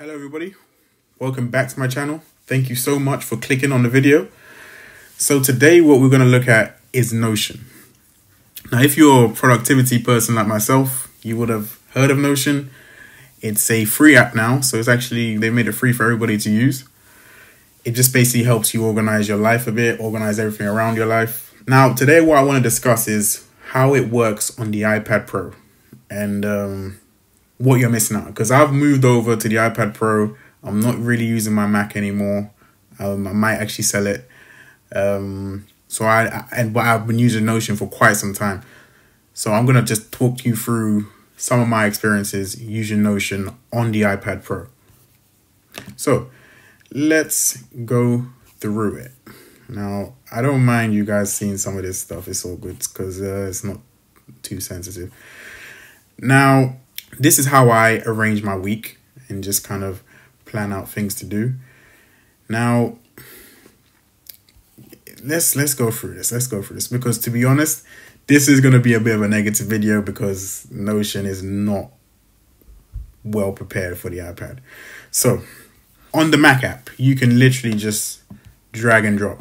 Hello everybody, welcome back to my channel. Thank you so much for clicking on the video. So today what we're going to look at is Notion. Now if you're a productivity person like myself, you would have heard of Notion. It's a free app now, so it's actually, they made it free for everybody to use. It just basically helps you organize your life a bit, organize everything around your life. Now today what I want to discuss is how it works on the iPad Pro. And um, what you're missing out because I've moved over to the iPad Pro. I'm not really using my Mac anymore. Um, I might actually sell it. Um, so I, and but I've been using Notion for quite some time. So I'm gonna just talk you through some of my experiences using Notion on the iPad Pro. So let's go through it. Now I don't mind you guys seeing some of this stuff. It's all good because uh, it's not too sensitive. Now this is how I arrange my week and just kind of plan out things to do. Now, let's let's go through this. Let's go through this because to be honest, this is going to be a bit of a negative video because Notion is not well prepared for the iPad. So, on the Mac app, you can literally just drag and drop.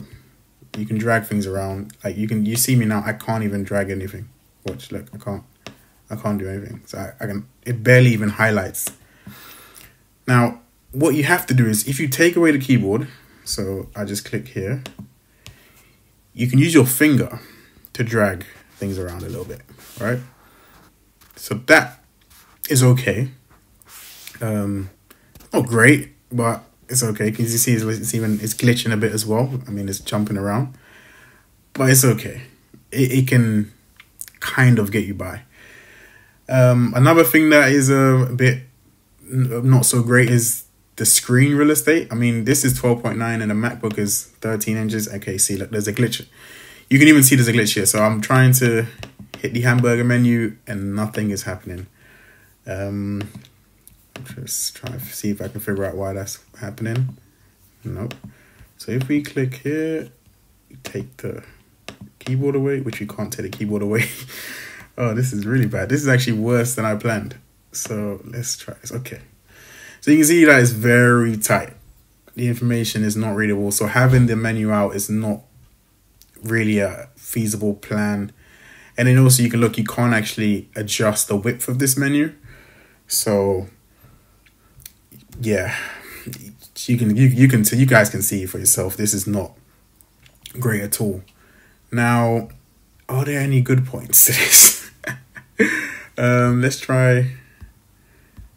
You can drag things around. Like you can you see me now, I can't even drag anything. Watch, look, I can't. I can't do anything. So I, I can it barely even highlights. Now, what you have to do is if you take away the keyboard, so I just click here, you can use your finger to drag things around a little bit, right? So that is okay. Um, not great, but it's okay because you see it's, even it's glitching a bit as well. I mean, it's jumping around, but it's okay. It, it can kind of get you by. Um, another thing that is a bit not so great is the screen real estate. I mean, this is 12.9 and the MacBook is 13 inches. Okay, see, look, there's a glitch. You can even see there's a glitch here. So I'm trying to hit the hamburger menu and nothing is happening. Um, just try to see if I can figure out why that's happening. Nope. So if we click here, take the keyboard away, which we can't take the keyboard away. Oh, this is really bad. This is actually worse than I planned. So let's try this. Okay. So you can see that it's very tight. The information is not readable. So having the menu out is not really a feasible plan. And then also you can look, you can't actually adjust the width of this menu. So yeah, you can you you can so you guys can see for yourself. This is not great at all. Now, are there any good points to this? Um, let's try.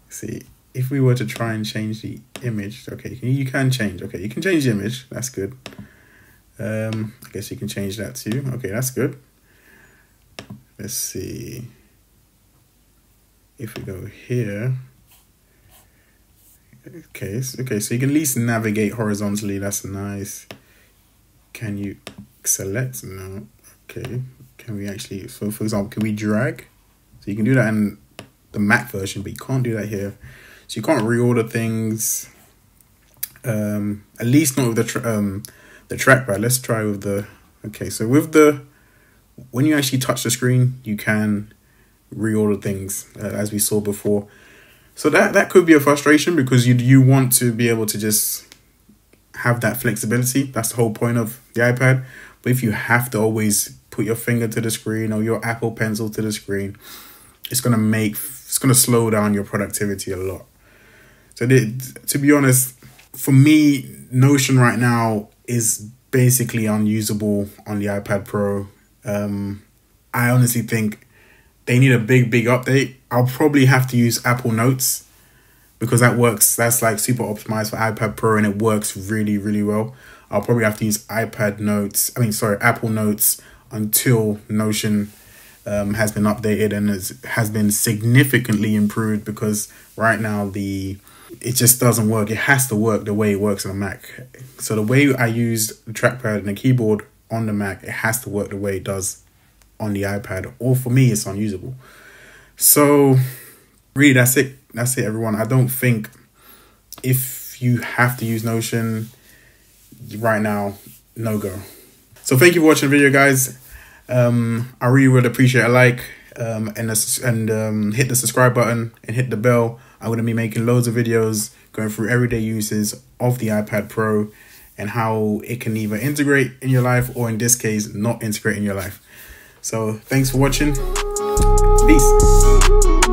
See if we were to try and change the image. Okay, you can change. Okay, you can change the image. That's good. Um, I guess you can change that too. Okay, that's good. Let's see. If we go here. Okay, okay, so you can at least navigate horizontally. That's nice. Can you select? No. Okay. Can we actually, so for example, can we drag? So you can do that in the Mac version, but you can't do that here. So you can't reorder things. Um, at least not with the tra- um, the trackpad. Let's try with the. Okay, so with the when you actually touch the screen, you can reorder things uh, as we saw before. So that that could be a frustration because you you want to be able to just have that flexibility. That's the whole point of the iPad. But if you have to always put your finger to the screen or your Apple Pencil to the screen, it's gonna make it's gonna slow down your productivity a lot. So to be honest, for me, Notion right now is basically unusable on the iPad Pro. Um, I honestly think they need a big, big update. I'll probably have to use Apple Notes because that works. That's like super optimized for iPad Pro and it works really, really well. I'll probably have to use iPad Notes. I mean, sorry, Apple Notes until Notion um, has been updated and has, has been significantly improved because right now the it just doesn't work. It has to work the way it works on a Mac. So the way I use the trackpad and the keyboard on the Mac, it has to work the way it does on the iPad. Or for me, it's unusable. So really, that's it. That's it, everyone. I don't think if you have to use Notion right now, no go. So thank you for watching the video, guys. Um, I really would appreciate a like um, and a, and um, hit the subscribe button and hit the bell. I'm going to be making loads of videos going through everyday uses of the iPad Pro and how it can either integrate in your life or in this case not integrate in your life. So thanks for watching. Peace.